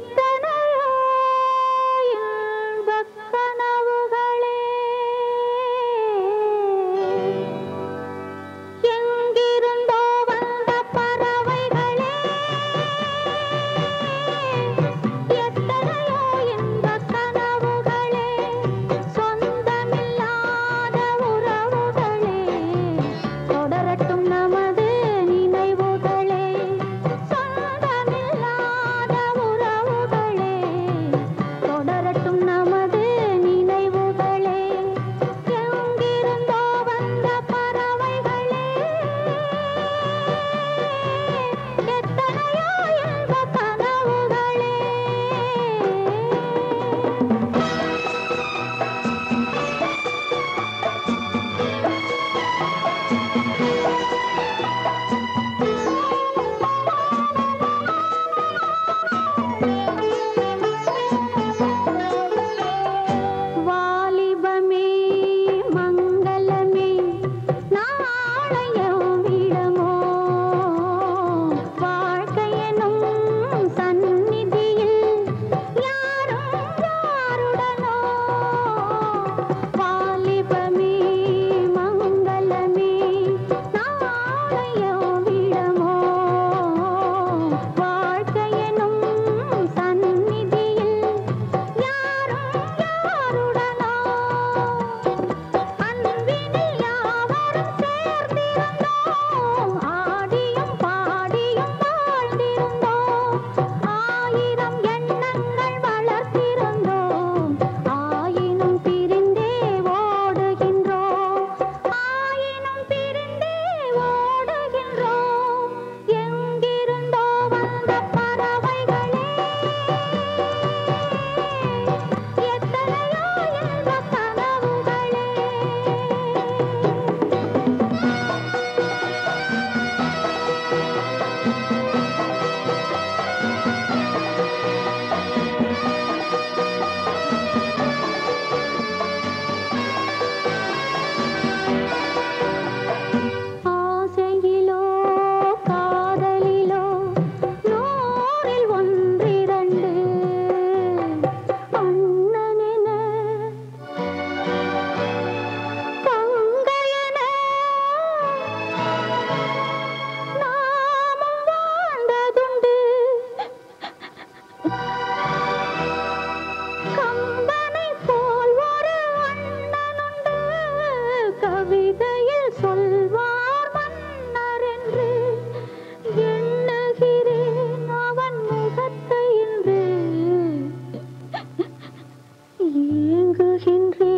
Goodbye. 个心里